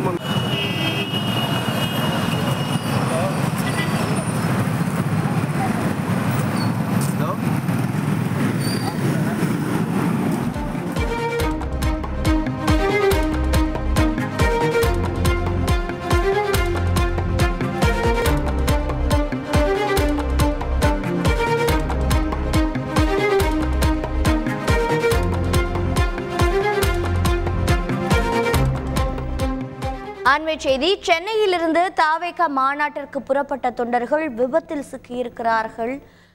mano. அண்மை செய்தி சென்னையிலிருந்து தாவேகா மாநாட்டிற்கு புறப்பட்ட தொண்டர்கள் விபத்தில் சிக்கியிருக்கிறார்கள்.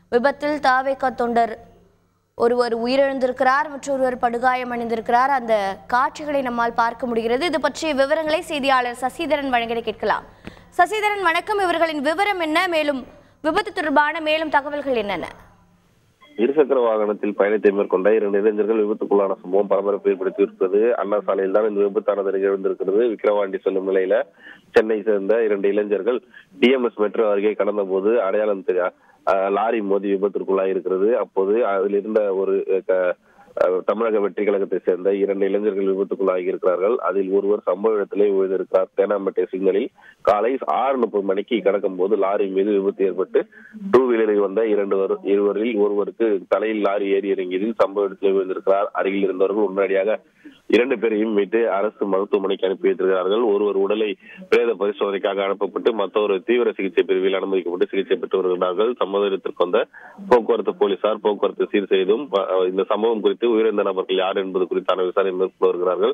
விபத்தில் தாவேகா தொண்டர் ஒருவர் உயிரிழந்திருக்கிறார் மற்றொருவர் படுகாயம் அடைந்திருக்கிறார். அந்த காட்சிகளை நம்மால் பார்க்க முடிகிறது. இது பற்றிய விவரங்களை செய்தியாளர் சசிதரன் வழங்கிட கேட்கலாம். சசிதரன் வணக்கம். இவர்களின் விவரம் என்ன? மேலும் விபத்து தொடர்பான மேலும் தகவல்கள் என்னென்ன? இருசக்கர வாகனத்தில் பயணத்தை மேற்கொண்ட இரண்டு இளைஞர்கள் விபத்துக்குள்ளான சம்பவம் பரபரப்பை ஏற்படுத்தியிருக்கிறது. அண்ணா சாலையில் தான் இந்த விபத்தானது நிகழ்ந்திருக்கிறது. விக்கிரவாண்டி செல்லும் நிலையில சென்னை சேர்ந்த இரண்டு இளைஞர்கள் டிஎம்எஸ் மெட்ரோ அருகே கடந்த போது அடையாளம் தெரியா லாரி மோதி விபத்திற்குள்ளாய் இருக்கிறது அப்போது அதில் இருந்த ஒரு தமிழக வெற்றி கழகத்தை சேர்ந்த இரண்டு இளைஞர்கள் விபத்துக்குள்ளாகி இருக்கிறார்கள். அதில் ஒருவர் சம்பவ இடத்திலே விழுந்திருக்கிறார் தேனாம்பேட்டை சிக்னலில் காலை ஆறு முப்பது மணிக்கு கடக்கும் போது லாரி மீது விபத்து ஏற்பட்டு டூ வீலரில் வந்த இரண்டு இருவரில் ஒருவருக்கு தலையில் லாரி ஏறி இறங்கியதில் சம்பவ இடத்திலே விழுந்திருக்கிறார் அருகில் இருந்தவர்கள் உடனடியாக இரண்டு பேரையும் மீட்டு அரசு மருத்துவமனைக்கு அனுப்பி வைத்திருக்கிறார்கள். ஒருவர் உடலை பிரேத பரிசோதனைக்காக அனுப்பப்பட்டு மற்றொரு தீவிர சிகிச்சை பிரிவில் அனுமதிக்கப்பட்டு சிகிச்சை பெற்று வருகிறார்கள். சம்பவ வந்த போக்குவரத்து போலீசார் போக்குவரத்து சீர் செய்தும் இந்த சம்பவம் குறித்து உயிரிழந்த நபர்கள் யார் என்பது குறித்தான விசாரணை மேற்கொண்டு வருகிறார்கள்.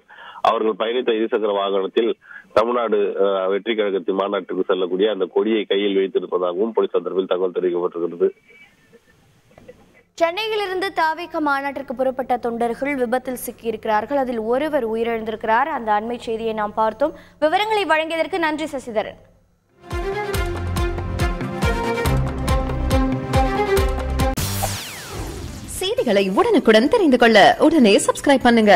அவர்கள் பயணித்த இருசக்கர வாகனத்தில் தமிழ்நாடு வெற்றி கழகத்தின் மாநாட்டுக்கு செல்லக்கூடிய அந்த கொடியை கையில் வைத்திருப்பதாகவும் போலீசார் தரப்பில் தகவல் தெரிவிக்கப்பட்டிருக்கிறது. சென்னையிலிருந்து தாவேக மாநாட்டிற்கு புறப்பட்ட தொண்டர்கள் விபத்தில் சிக்கியிருக்கிறார்கள். அதில் ஒருவர் உயிரிழந்திருக்கிறார். அந்த அண்மை செய்தியை நாம் பார்த்தோம். விவரங்களை வழங்கியதற்கு நன்றி சசிதரன். செய்திகளை உடனுக்குடன் தெரிந்து கொள்ள உடனே சப்ஸ்கிரைப் பண்ணுங்க.